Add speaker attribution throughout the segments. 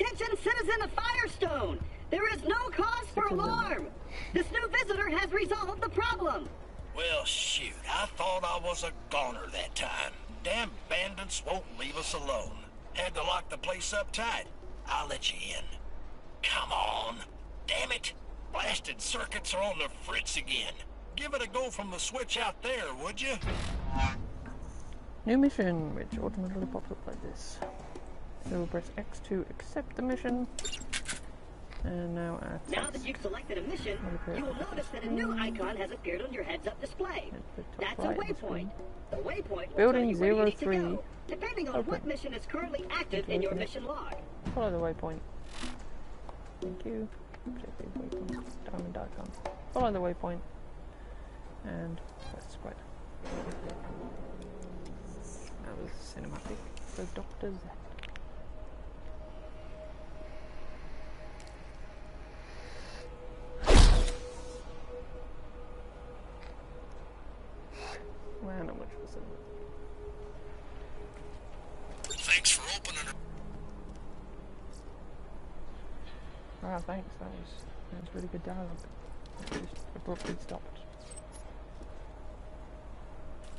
Speaker 1: Attention, citizen of Fyrestone! There is no cause for alarm! This new visitor has resolved the problem!
Speaker 2: Well, shoot, I thought I was a goner that time. Damn bandits won't leave us alone. Had to lock the place up tight. I'll let you in. Come on. Damn it. Blasted circuits are on the fritz again. Give it a go from the switch out there, would you?
Speaker 3: New mission, which automatically pops up like this. So press X to accept the mission. And now at
Speaker 1: Now that you've selected a mission, you will notice that a new icon has appeared on your heads-up display. That's a waypoint. The waypoint will
Speaker 3: Building
Speaker 1: tell you where you need to go, depending on
Speaker 3: Open.
Speaker 1: what mission is currently active in your mission log.
Speaker 3: Follow the waypoint. Thank you. The waypoint. Diamond.com. Follow the waypoint. And press square. That was cinematic. So Doctor
Speaker 2: Zed.
Speaker 3: Ah, thanks. That was that was really good dialogue. It just abruptly stopped.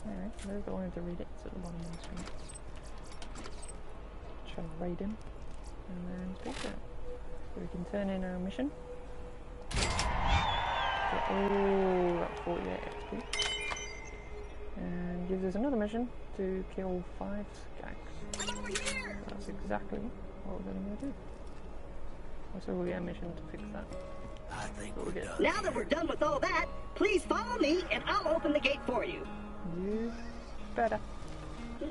Speaker 3: Alright, there's the one to read it. It's at the bottom of the screen. Shall raid him? And then to him. So we can turn in our mission. Get all that 48 XP. And gives us another mission to kill five skags. That's exactly what we're going to do. So we'll get a mission to fix that.
Speaker 2: I think
Speaker 3: we're done.
Speaker 1: Now that we're done with all that, please follow me and I'll open the gate for you.
Speaker 3: You better. I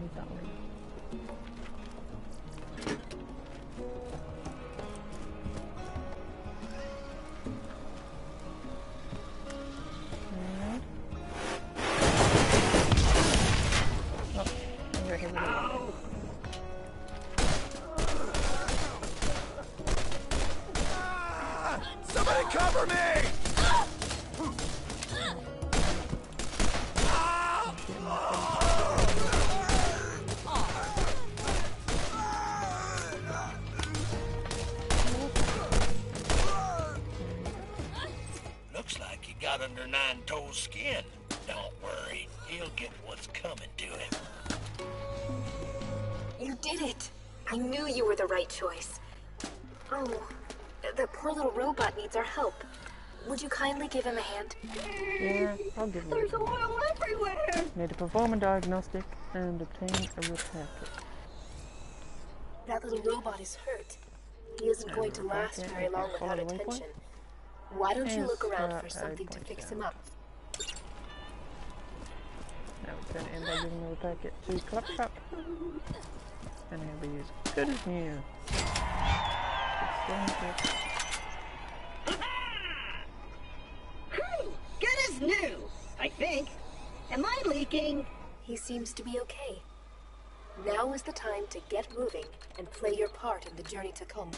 Speaker 3: need that one.
Speaker 2: Nine skin. Don't worry, he'll get what's coming to him.
Speaker 4: You did it! I knew you were the right choice. Oh, the poor little robot needs our help. Would you kindly give him a hand?
Speaker 3: Yeah, I'll give you
Speaker 1: There's oil everywhere!
Speaker 3: Need to perform a diagnostic and obtain a repair kit.
Speaker 4: That little robot is hurt. He isn't going to last very long without attention. Why don't you look around
Speaker 3: uh,
Speaker 4: for something to fix
Speaker 3: yeah.
Speaker 4: him up?
Speaker 3: Now we turn it in by giving him a repair kit to Claptrap. And he'll be as good as new. Good.
Speaker 1: Good as new, I think. Am I leaking?
Speaker 4: He seems to be okay. Now is the time to get moving and play your part in the journey to come.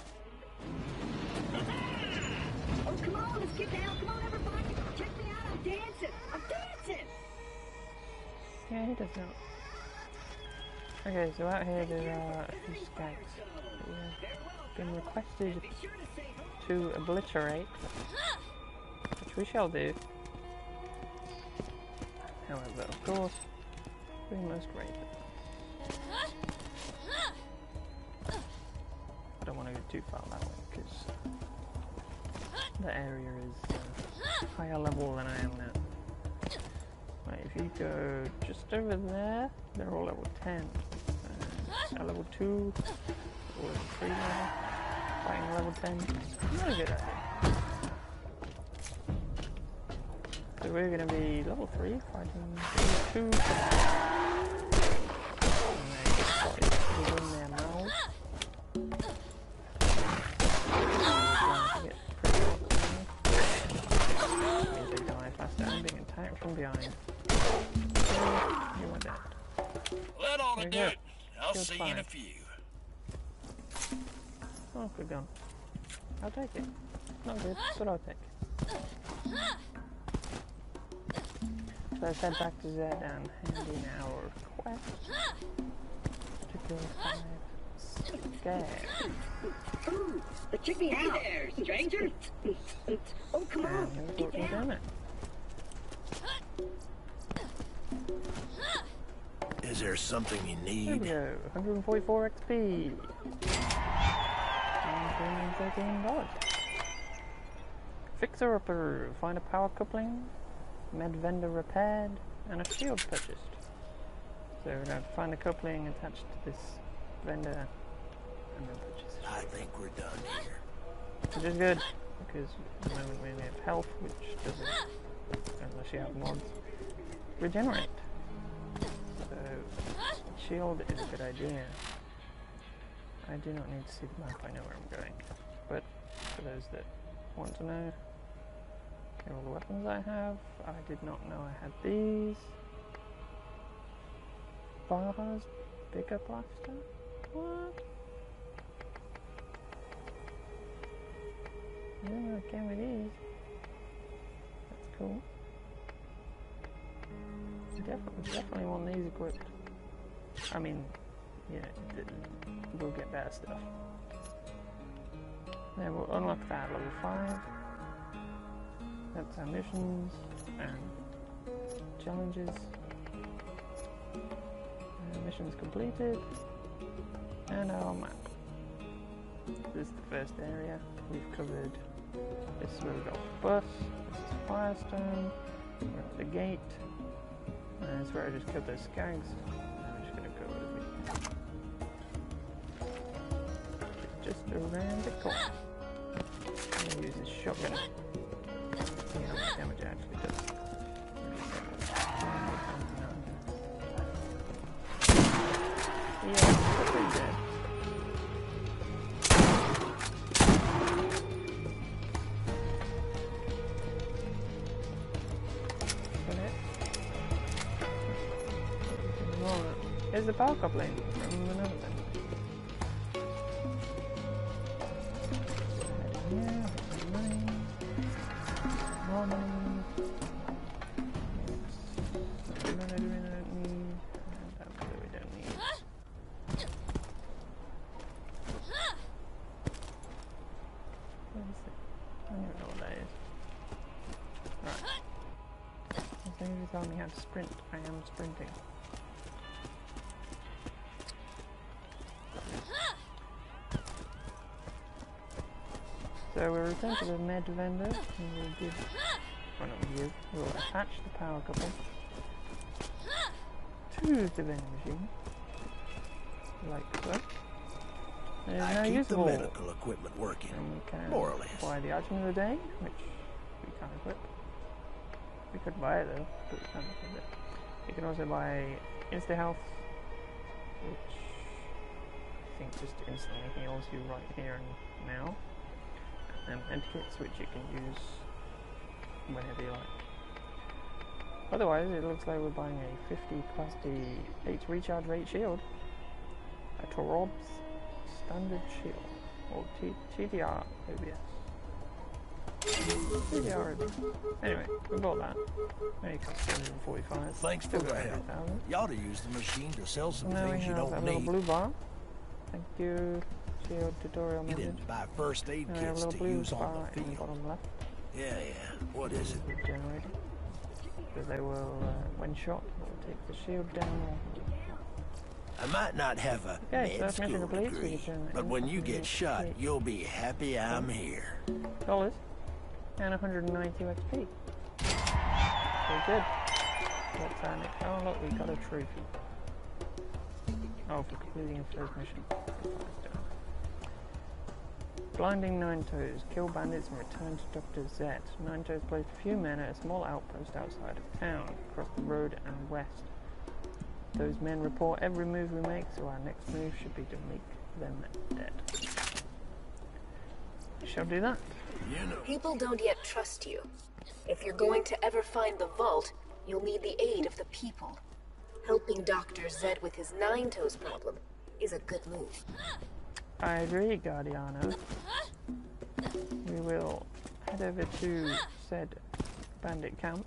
Speaker 1: Oh, come on, let's get down. Come on, everybody. Check me out. I'm dancing. I'm dancing.
Speaker 3: He does not. Okay, so out here there are a few that have been requested to obliterate, which we shall do. However, of course, we must raid them. I don't want to go too far that way because the area is uh, higher level than I am now. If you go just over there, they're all level 10. Uh, at level 2, or level 3 level, fighting level 10. Not a good idea. So we're to be level 3, fighting level 2. And they get spotted within their they die faster and being attacked from behind. That
Speaker 2: ought to
Speaker 3: There you
Speaker 2: do
Speaker 3: go.
Speaker 2: it. I'll
Speaker 3: Good
Speaker 2: see you in a few.
Speaker 3: Oh, good gun. I'll take it. Not good, but I'll take it. let's head back to Zed and hand in our quest to kill five skags.
Speaker 1: Ooh, check me out there, stranger. Oh, come on, get
Speaker 3: we're we're
Speaker 1: down.
Speaker 3: doing it.
Speaker 2: Is there something you need?
Speaker 3: There we go, 144 XP. And $13. Fixer upper, find a power coupling, med vendor repaired, and a shield purchased. So we're going to find a coupling attached to this vendor and then purchase it.
Speaker 2: I think we're done here.
Speaker 3: Which is good, because at the moment we only have health, which doesn't, unless you have mods, regenerate. Shield is a good idea. I do not need to see the map, I know where I'm going. But, for those that want to know, here are all the weapons I have. I did not know I had these. Bars, bigger blaster? What? I came with these. That's cool. Definitely, definitely want these equipped. I mean, yeah, we'll get better stuff. Then we'll unlock that level 5. That's our missions and challenges. Missions completed. And our map. This is the first area. We've covered this is where we got the bus. This is Fyrestone. We're at the gate. And this is where I just killed those skags. Just around the corner. I'm gonna use this shotgun. See how much damage it actually does. Yeah, pretty dead. It. The power coupling None we don't need. That one don't need. I don't know what that is. Right. As as you tell me how to sprint, I am sprinting. So we'll return to the med vendor we'll give, well not give, we'll attach the power couple vending like so. Now
Speaker 2: I keep the medical equipment working.
Speaker 3: And we can
Speaker 2: More or less.
Speaker 3: buy the item of the day, which we can't equip. We could buy it though, but we can't equip it. You can also buy Insta Health, which I think just instantly heals you right here and now. And medkits, which you can use whenever you like. Otherwise, it looks like we're buying a 50 capacity 8 recharge rate shield. A Torob's standard shield. Or T- TDR OBS. TDR OBS. Anyway, we bought that. Only cost 245.
Speaker 2: Thanks for the help.
Speaker 3: 100,000.
Speaker 2: You ought to use the machine to sell some
Speaker 3: Now
Speaker 2: things you
Speaker 3: that
Speaker 2: don't
Speaker 3: little
Speaker 2: need.
Speaker 3: blue bar. Thank you. Shield tutorial
Speaker 2: You
Speaker 3: message.
Speaker 2: didn't buy first aid
Speaker 3: And we have a
Speaker 2: kits
Speaker 3: little
Speaker 2: to use on the
Speaker 3: the
Speaker 2: field. Yeah, yeah. What is it?
Speaker 3: generator. Because they will, uh, when shot, will take the shield down.
Speaker 2: I might not have a
Speaker 3: Okay,
Speaker 2: med
Speaker 3: mission
Speaker 2: school degree, but when you get shot,
Speaker 3: create-
Speaker 2: you'll be happy I'm here.
Speaker 3: dollars and 192 XP. Very good. What's our next? Oh look, we got a trophy. Oh, for completing a first mission. Blinding Nine Toes. Kill bandits and return to Dr. Zed. Nine Toes placed a few men at a small outpost outside of town, across the road and west. Those men report every move we make, so our next move should be to make them dead. Shall do that.
Speaker 4: People don't yet trust you. If you're going to ever find the vault, you'll need the aid of the people. Helping Dr. Zed with his nine toes problem is a good move.
Speaker 3: I agree, Guardiano. We will head over to said bandit camp